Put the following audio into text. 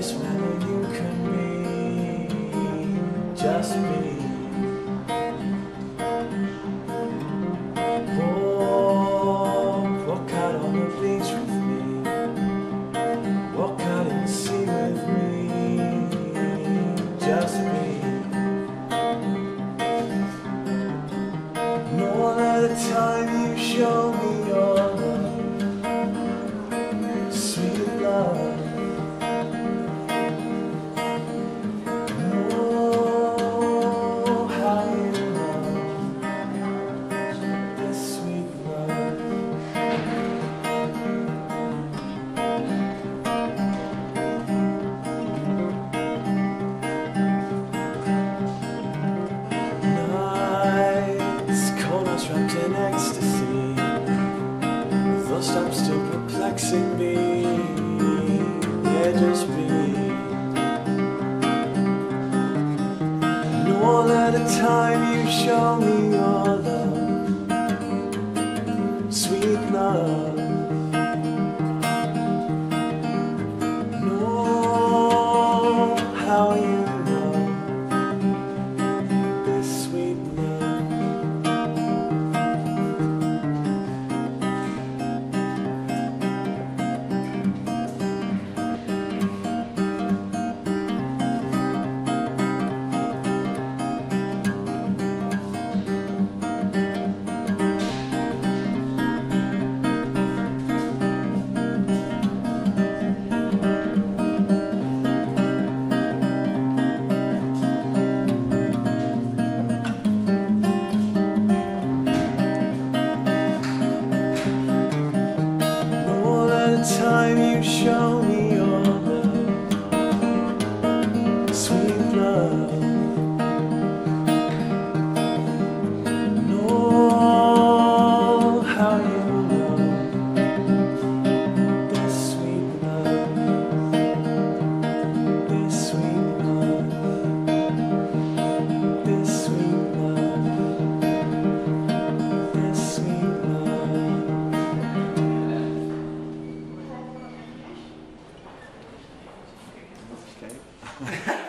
greatest man you can be, just be. Walk, walk out on the beach with me, walk out in the sea with me, just be. No other time you show me your Wrapped in ecstasy. Those times still perplexing me. Yeah, just be. No at a time you show me your love, sweet love. Time you show me your love, sweet love. Okay.